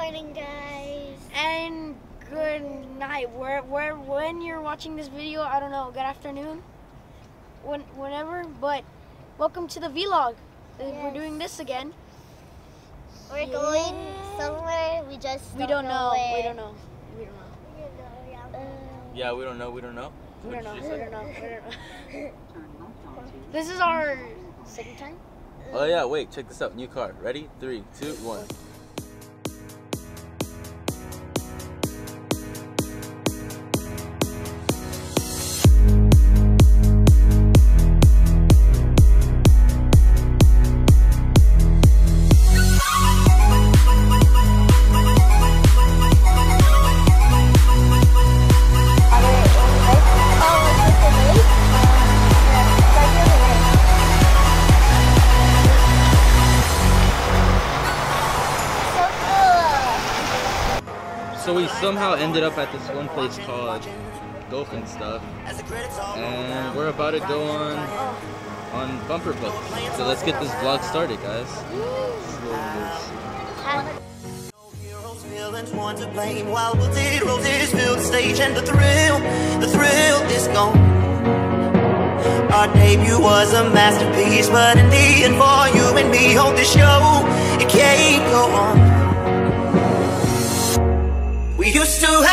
morning, guys. And good night. Where, where, when you're watching this video, I don't know. Good afternoon, when, whenever. But welcome to the vlog. Uh, We're doing this again. We're going somewhere. We just We don't know. where. We don't know. We don't know. Uh, Yeah, we don't know. We don't know. We don't know. We don't know. We don't know. This is our second time. Oh yeah, wait. Check this out. New car. Ready? Three, two, one. Somehow ended up at this one place called Golf and Stuff, and we're about to go on on bumper boats. So let's get this vlog started, guys. The the the Our debut was a masterpiece But in the end for you and me Hold this show, it can't go on used to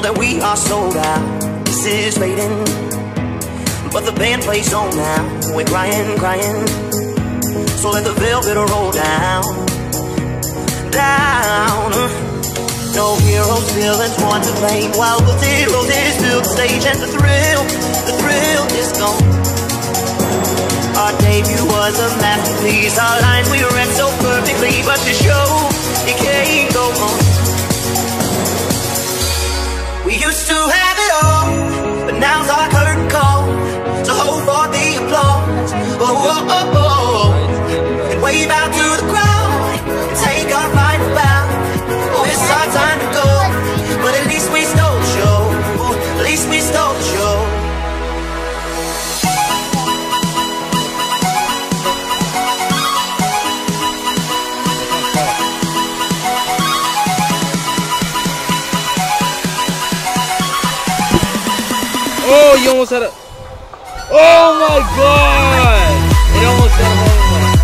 know that we are sold out. This is fading But the band plays on now. We're crying, crying. So let the velvet roll down Down. No heroes, villains, one to blame. While the zeros is the stage And the thrill, the thrill is gone. Our debut was a masterpiece. Our lines we we stole the show Oh, you almost had a. Oh my god! It almost had a